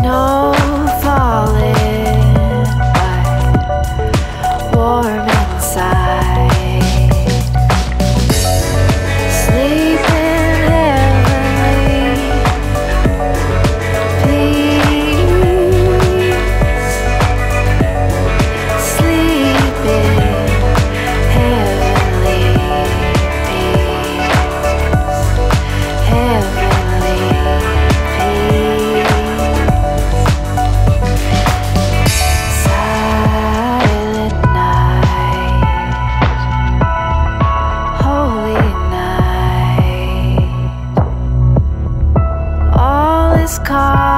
snow car